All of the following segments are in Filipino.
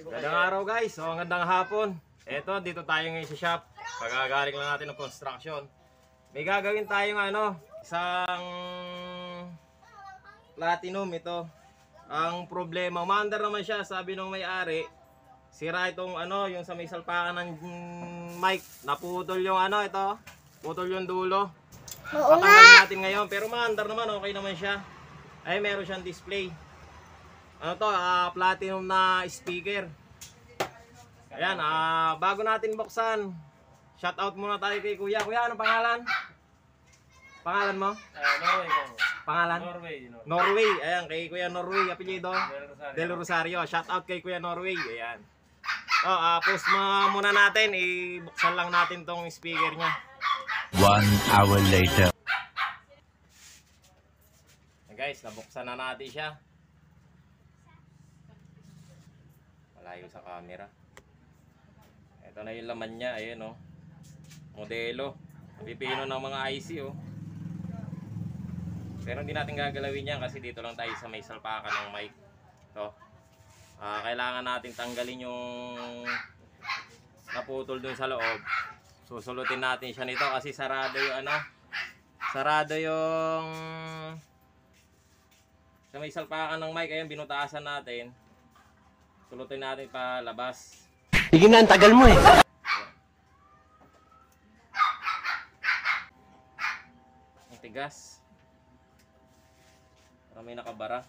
Magandang araw guys, so magandang hapon. Eto, dito tayo ngayon sa shop. Pagagaling lang natin ng construction. May gagawin tayong ano, isang platinum ito. Ang problema, umandar naman siya, sabi nung may-ari, sira itong ano, yung sa may salpakan ng mic. Naputol yung ano, ito. Putol yung dulo. Oo nga. Patanggalin natin ngayon, pero maandar naman, okay naman siya. Ay, meron siyang display. Ano to, ah, platinum na speaker. Ayan, ah, bago natin buksan, shout out muna tayo kay Kuya. Kuya, ano pangalan? Pangalan mo? Ah, Norway po. Pangalan? Norway, you know. Norway. Ayan, kay Kuya Norway, apelyido. Del Rosario. Del Rosario. Shout out kay Kuya Norway. Ayan. So, ah, post mo muna natin. Ibuksan lang natin tong speaker niya. One hour later. Guys, nabuksan na natin siya. Malayo sa camera. Ito na yung laman niya. Ayan, oh. Modelo. Pipino ng mga IC, oh. Pero hindi natin gagalawin yan kasi dito lang tayo sa may salpakan ng mic. Ito. Ah, kailangan natin tanggalin yung naputol dun sa loob. Susulutin natin siya nito kasi sarado yung ano. Sarado yung sa may salpakan ng mic. Ayan, binutasan natin. Sulutin natin pa labas. Sige na, ang tagal mo eh. Ang tigas. Parang may nakabara.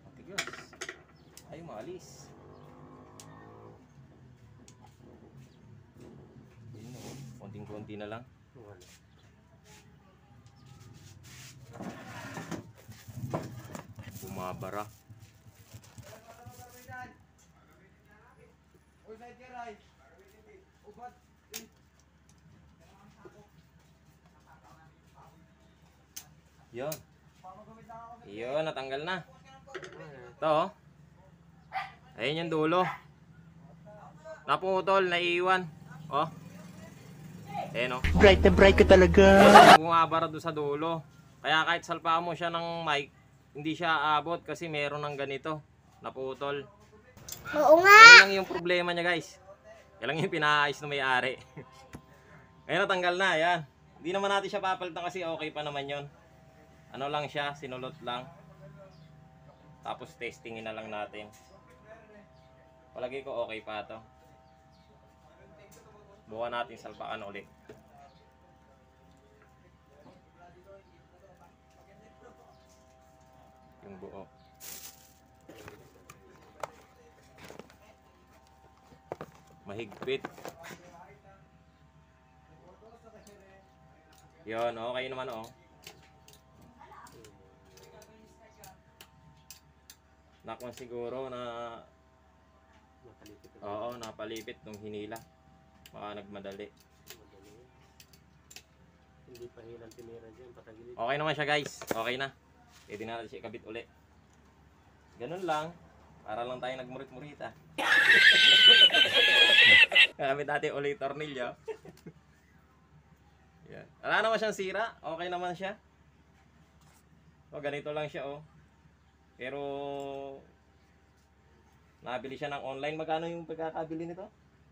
Ang tigas. Ay, maalis. Yun, oh. Konting-konti na lang. Bumabara. Yun. Yun, natanggal na. Ito, oh. Ayun yung dulo. Naputol, naiiwan. Oh. Ayun, oh. Bright na bright ka talaga. Bumabara doon sa dulo. Kaya kahit salpa mo siya ng mic, hindi siya aabot kasi meron ng ganito. Naputol. Oo nga. Yan lang yung problema niya guys. Yan lang yung pinaayos na may-ari. Ngayon natanggal na, yan. Hindi naman natin siya papalitan kasi okay pa naman yon. Ano lang siya, sinulot lang. Tapos testingin na lang natin. Palagi ko okay pa to. Buka natin salpakan ulit. Mahigpit. Yon, okay naman oh. Nakon siguro na Oo, napalipit nung hinila. Baka nagmadali. Hindi pa hilang tinira dyan, patagilid. Okay naman siya guys. Okay na. Pwede na natin siya ikabit uli. Ganun lang. Para lang tayo nagmurit-murita. Gamit natin uli yung tornilyo. Yan. Wala naman siyang sira. Okay naman siya. O, ganito lang siya oh. Pero nabili siya ng online. Magkano yung pagkakabili nito?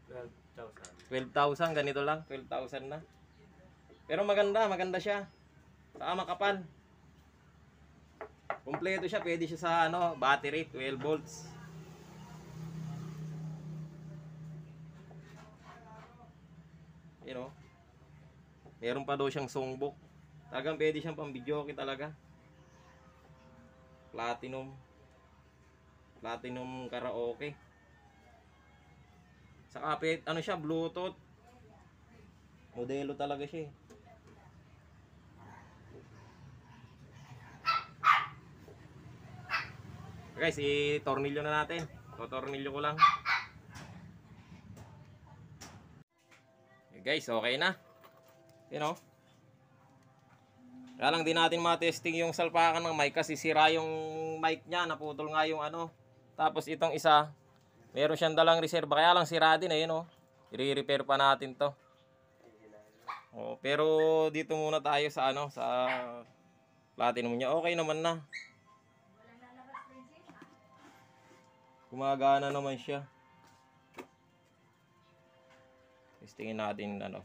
12,000. 12,000, ganito lang. 12,000 na. Pero maganda, maganda siya. Saka makapal. Kompleto siya, pwede siya sa ano, battery, 12 volts. You know, meron pa daw siyang songbook. Talagang pwede siyang pang videoke talaga. Platinum. Platinum karaoke. Sa kapit, ano siya, Bluetooth. Modelo talaga siya eh. Guys, i-tornilyo na natin. Totornilyo ko lang. Okay, guys, okay na. You know? Kaya lang di natin matesting yung salpakan ng mic kasi sira yung mic niya, naputol nga yung ano. Tapos itong isa, meron siyang dalang reserva, kaya lang sira din eh, no? I-repair pa natin to. Oh, pero dito muna tayo sa ano, sa platinum niya. Okay naman na. Gumagana naman siya. Testingin natin ano.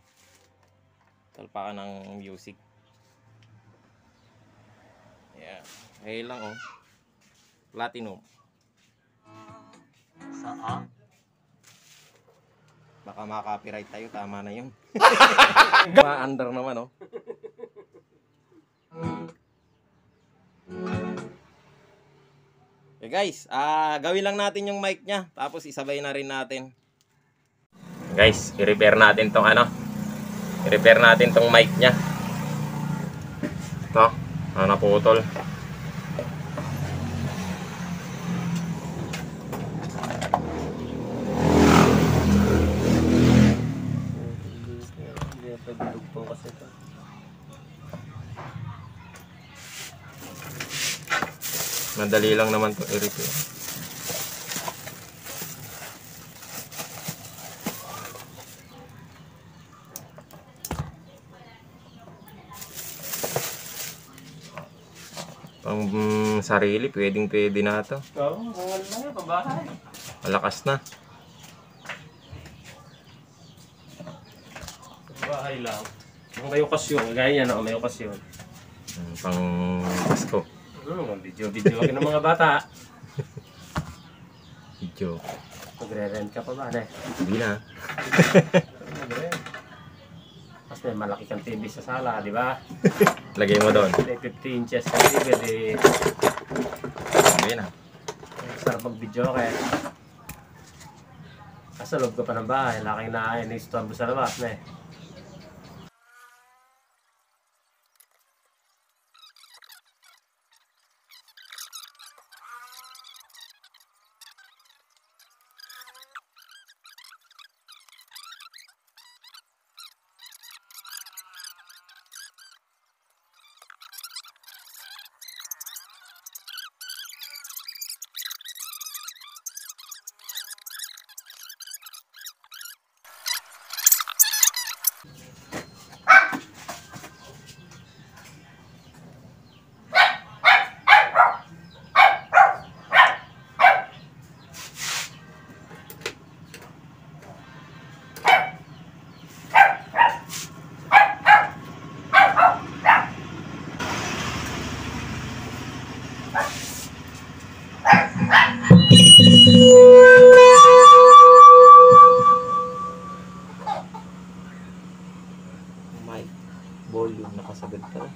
Salpakan ng music. Yan. Okay lang oh. Platinum. Saan? Baka maka-copyright tayo, tama na yun. Ma-under naman, oh. Guys, ah gawin lang natin yung mic niya, tapos isabay na rin natin. Guys, i-repair natin tong ano. I-repair natin tong mic niya. Ito, ano naputol. Na pwede po kasi ito. Madali lang naman to i-repair. Pang mm, sarili, pwedeng pwede na to. Oo, kung ano. Malakas na. Pabahay lang. Kung may okasyon, gaya yan ako, may okasyon. Mm, Pang Pasko. Hmm, video-video ka ng mga bata. Video. Magre-rent ka pa ba, ne? Hindi na. Tapos may malaki kang TV sa sala, di ba? Lagay mo doon. May 15 inches ka TV, di Hindi na. sarap mag-video ka eh. Nasa loob ka pa ng bahay, laking na inistorbo sa labas, ne? Mic. Volume. Nakasagad ka.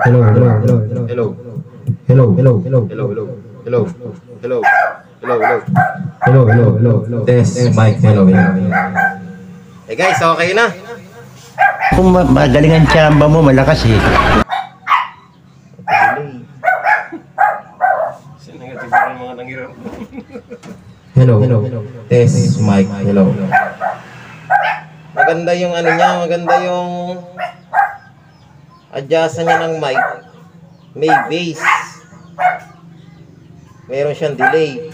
Hello, hello, hello, hello, Hello. hello, hello, hello, Hello, hello. Hello. Hello. Hello, hello. hello, hello, hello, hello. Test, mic, hello, hello. Eh guys, okay na. Kung ma- magaling ang tsamba mo, malakas eh. Hello, hello, test, mic, hello. Maganda yung ano niya, maganda yung adjustan niya ng mic. May bass. Meron siyang delay.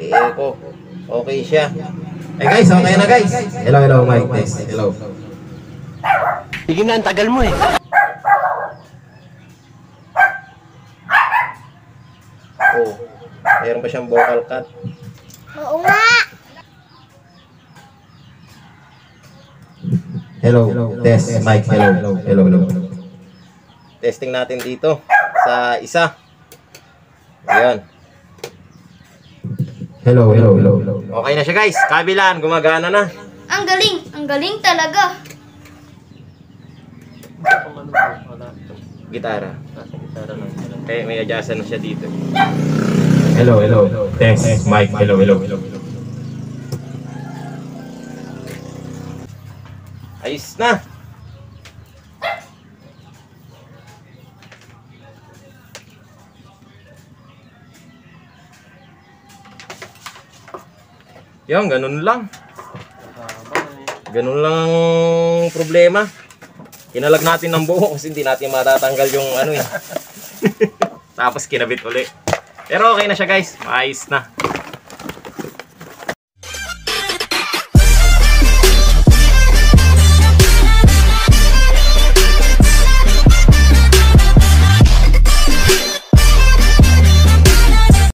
Eh, echo. Okay siya. Eh guys, okay na guys. Hello, hello, mic, test, hello. Sige na, ang tagal mo eh. Oh, meron pa siyang vocal cut. Oo nga. Hello, test, mic, hello, hello, hello. Testing natin dito sa isa. Ayan. Hello, hello, hello. Okay na siya guys. Kabilaan, gumagana na. Ang galing. Ang galing talaga. Gitara. Lang. Kaya may adjustan na siya dito. Hello, hello. Test, mic, hello, hello. Ayos na! Yan, ganun lang. Ganun lang ang problema. Kinalag natin ng buo kasi hindi natin matatanggal yung ano eh. Tapos kinabit uli. Pero okay na siya guys. Maayos na.